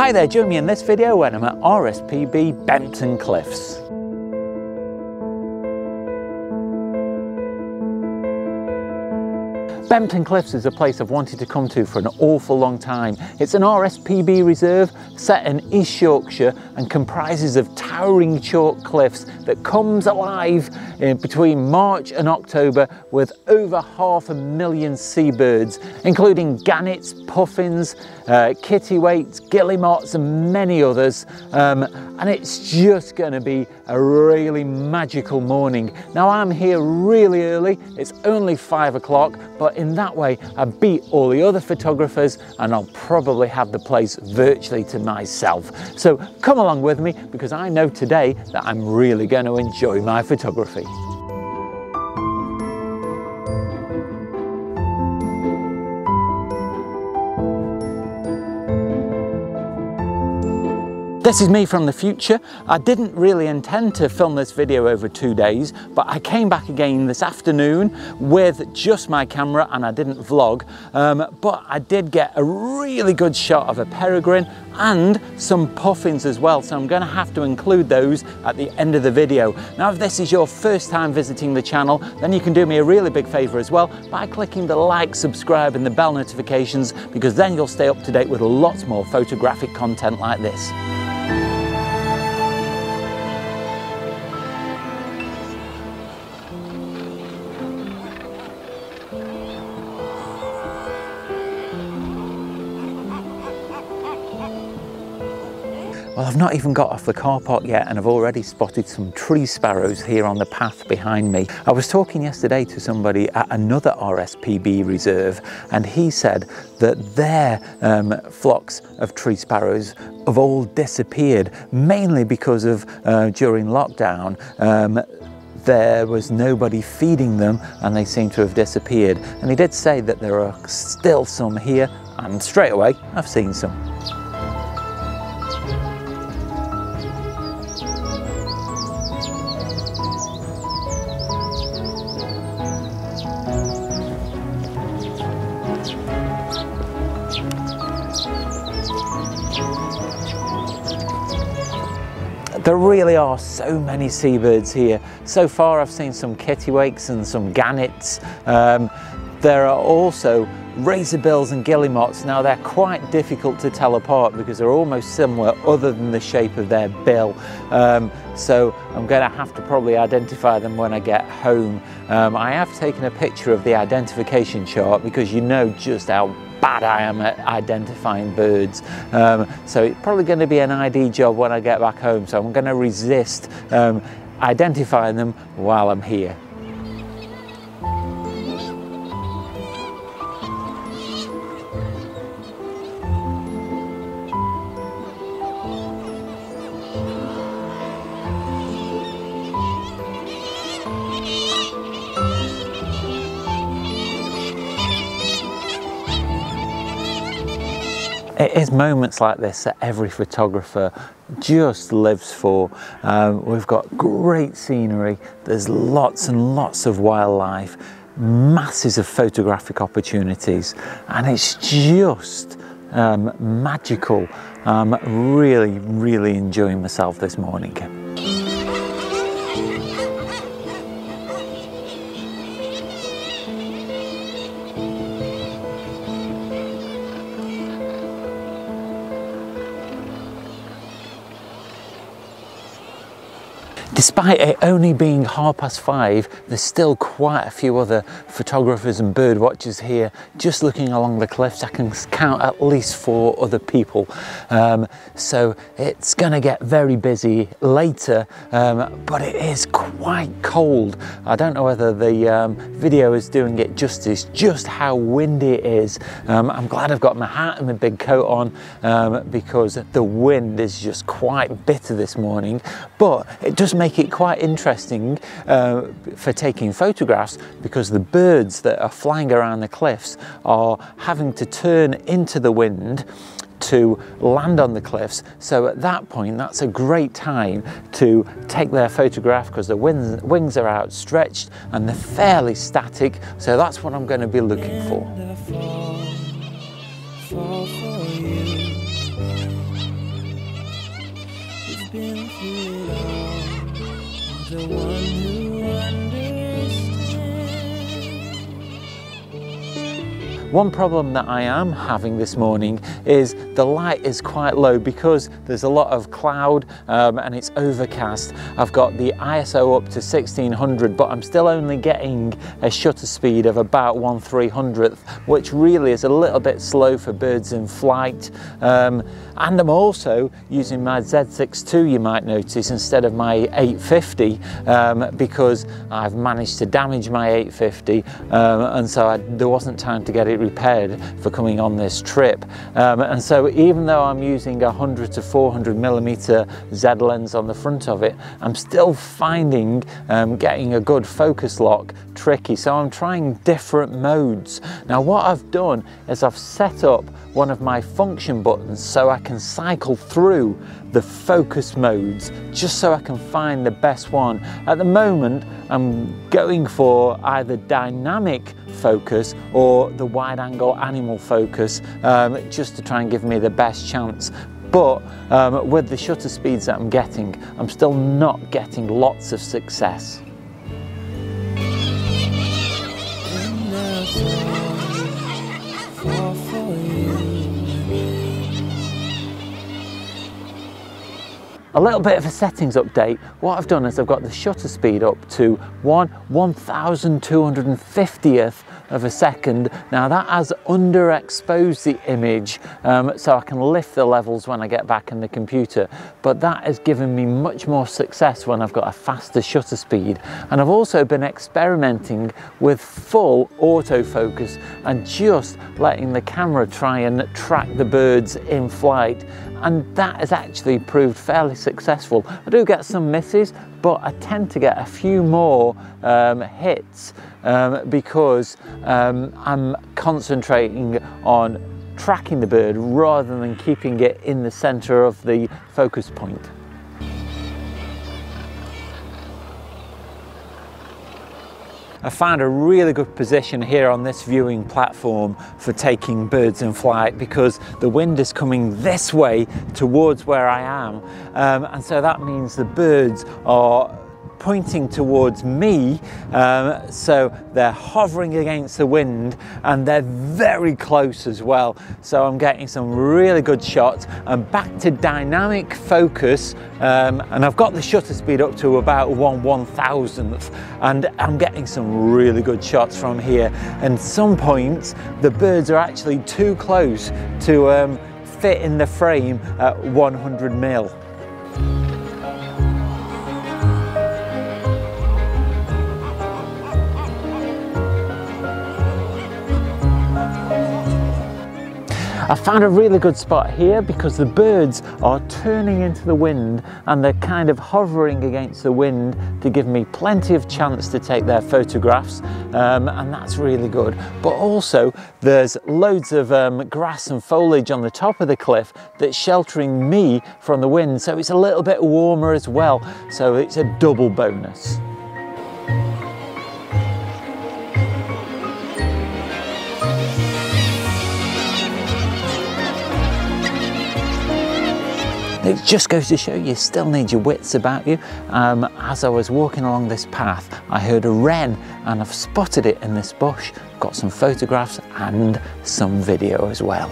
Hi there, join me in this video when I'm at RSPB Bempton Cliffs. Bempton Cliffs is a place I've wanted to come to for an awful long time. It's an RSPB reserve set in East Yorkshire and comprises of towering chalk cliffs that comes alive between March and October with over half a million seabirds, including gannets, puffins, uh, kittiwakes, guillemots and many others. Um, and it's just going to be a really magical morning. Now I'm here really early, it's only five o'clock, but in that way I beat all the other photographers and I'll probably have the place virtually to myself. So come along with me because I know today that I'm really going to enjoy my photography. This is me from the future. I didn't really intend to film this video over two days, but I came back again this afternoon with just my camera and I didn't vlog, um, but I did get a really good shot of a peregrine and some puffins as well, so I'm gonna have to include those at the end of the video. Now, if this is your first time visiting the channel, then you can do me a really big favor as well by clicking the like, subscribe and the bell notifications, because then you'll stay up to date with lots more photographic content like this. Well, I've not even got off the car park yet and I've already spotted some tree sparrows here on the path behind me. I was talking yesterday to somebody at another RSPB reserve and he said that their um, flocks of tree sparrows have all disappeared, mainly because of uh, during lockdown, um, there was nobody feeding them and they seem to have disappeared. And he did say that there are still some here and straight away I've seen some. There really are so many seabirds here. So far I've seen some kittiwakes and some gannets. Um, there are also razorbills and guillemots. Now they're quite difficult to tell apart because they're almost similar other than the shape of their bill. Um, so I'm going to have to probably identify them when I get home. Um, I have taken a picture of the identification chart because you know just how bad I am at identifying birds. Um, so it's probably going to be an ID job when I get back home. So I'm going to resist um, identifying them while I'm here. It is moments like this that every photographer just lives for. Um, we've got great scenery, there's lots and lots of wildlife, masses of photographic opportunities, and it's just um, magical. I'm really, really enjoying myself this morning. Despite it only being half past five, there's still quite a few other photographers and bird watchers here just looking along the cliffs. I can count at least four other people. Um, so it's going to get very busy later, um, but it is quite cold. I don't know whether the um, video is doing it justice, just how windy it is. Um, I'm glad I've got my hat and my big coat on um, because the wind is just quite bitter this morning, but it does make make it quite interesting uh, for taking photographs because the birds that are flying around the cliffs are having to turn into the wind to land on the cliffs. So at that point, that's a great time to take their photograph because the wings, wings are outstretched and they're fairly static. So that's what I'm going to be looking for. been through it all. One. One problem that I am having this morning is the light is quite low because there's a lot of cloud um, and it's overcast. I've got the ISO up to 1600 but I'm still only getting a shutter speed of about 1 300th which really is a little bit slow for birds in flight um, and I'm also using my Z6 II you might notice instead of my 850 um, because I've managed to damage my 850 um, and so I, there wasn't time to get it repaired for coming on this trip. Um, and so even though I'm using a 100 to 400 millimeter Z lens on the front of it, I'm still finding um, getting a good focus lock tricky. So I'm trying different modes. Now what I've done is I've set up one of my function buttons so I can cycle through the focus modes just so I can find the best one. At the moment, I'm going for either dynamic focus or the wide angle animal focus um, just to try and give me the best chance. But um, with the shutter speeds that I'm getting, I'm still not getting lots of success. A little bit of a settings update. What I've done is I've got the shutter speed up to 1 1250th of a second. Now that has underexposed the image um, so I can lift the levels when I get back in the computer. But that has given me much more success when I've got a faster shutter speed. And I've also been experimenting with full autofocus and just letting the camera try and track the birds in flight and that has actually proved fairly successful. I do get some misses, but I tend to get a few more um, hits um, because um, I'm concentrating on tracking the bird rather than keeping it in the center of the focus point. I found a really good position here on this viewing platform for taking birds in flight because the wind is coming this way towards where I am. Um, and so that means the birds are pointing towards me um, so they're hovering against the wind and they're very close as well. So I'm getting some really good shots. And back to dynamic focus um, and I've got the shutter speed up to about one one thousandth and I'm getting some really good shots from here. And some points the birds are actually too close to um, fit in the frame at 100 mil. I found a really good spot here because the birds are turning into the wind and they're kind of hovering against the wind to give me plenty of chance to take their photographs um, and that's really good. But also there's loads of um, grass and foliage on the top of the cliff that's sheltering me from the wind so it's a little bit warmer as well so it's a double bonus. It just goes to show you still need your wits about you. Um, as I was walking along this path, I heard a wren and I've spotted it in this bush, got some photographs and some video as well.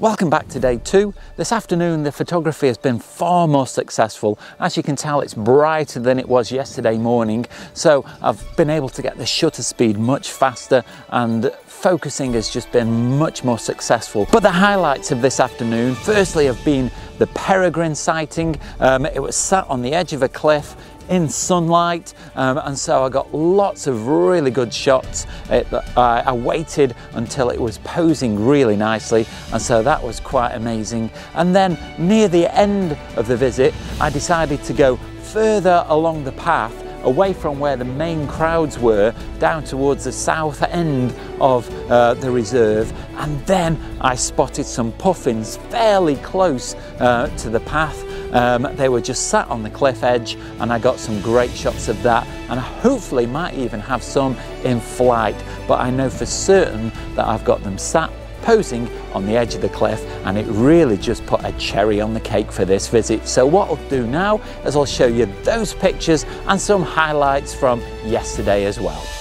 Welcome back to day two. This afternoon the photography has been far more successful. As you can tell it's brighter than it was yesterday morning so I've been able to get the shutter speed much faster and focusing has just been much more successful. But the highlights of this afternoon firstly have been the peregrine sighting. Um, it was sat on the edge of a cliff in sunlight um, and so I got lots of really good shots. It, uh, I waited until it was posing really nicely and so that was quite amazing. And then near the end of the visit I decided to go further along the path away from where the main crowds were down towards the south end of uh, the reserve and then I spotted some puffins fairly close uh, to the path Um, they were just sat on the cliff edge and I got some great shots of that and I hopefully might even have some in flight but I know for certain that I've got them sat posing on the edge of the cliff and it really just put a cherry on the cake for this visit. So what I'll do now is I'll show you those pictures and some highlights from yesterday as well.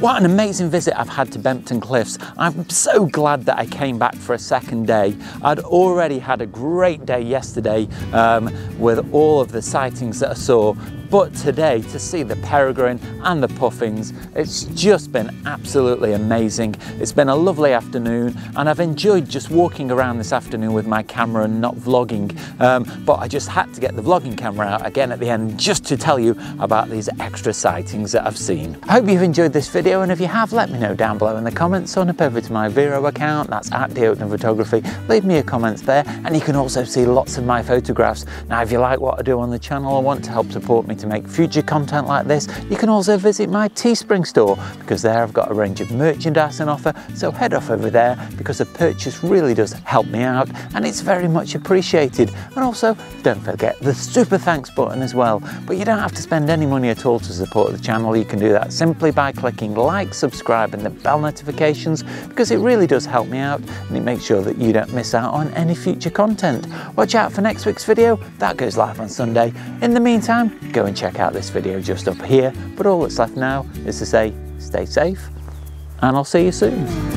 What an amazing visit I've had to Bempton Cliffs. I'm so glad that I came back for a second day. I'd already had a great day yesterday um, with all of the sightings that I saw, but today to see the peregrine and the puffins, it's just been absolutely amazing. It's been a lovely afternoon and I've enjoyed just walking around this afternoon with my camera and not vlogging. Um, but I just had to get the vlogging camera out again at the end just to tell you about these extra sightings that I've seen. I hope you've enjoyed this video and if you have, let me know down below in the comments or up over to my Vero account, that's at Oakden Photography. Leave me a comment there and you can also see lots of my photographs. Now if you like what I do on the channel or want to help support me to make future content like this, you can also visit my Teespring store because there I've got a range of merchandise on offer. So head off over there because a purchase really does help me out and it's very much appreciated. And also don't forget the super thanks button as well. But you don't have to spend any money at all to support the channel. You can do that simply by clicking like, subscribe and the bell notifications because it really does help me out and it makes sure that you don't miss out on any future content. Watch out for next week's video. That goes live on Sunday. In the meantime, go and check out out this video just up here, but all that's left now is to say stay safe and I'll see you soon.